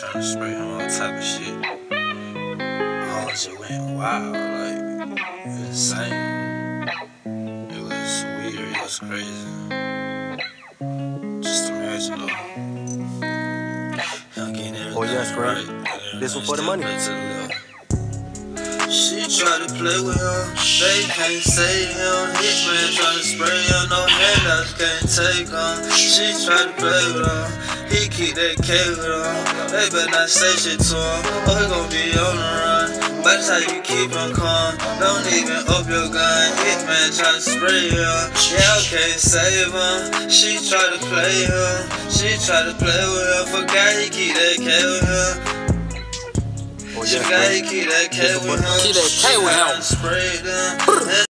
to spray him all type of shit. Oh, all shit went wild, like insane. It was weird, it was crazy. Just imagine though. Him getting everything Oh, yes, bro. right, This one for the money. play to the left. She try to play with him, they can't save him. Hitman try to spray him, no handouts can't take him. She try to play with him, he keep that K with him. They better not say shit to him, or he gon' be on the run. But that's how you keep him calm. Don't even up your gun. Hitman try to spray him, yeah, okay, save him. She try to play him, she try to play with him. Forgot he keep that K with him. Oh, She got bro. he keep that K with him. Keep that K with him. Sprayed him.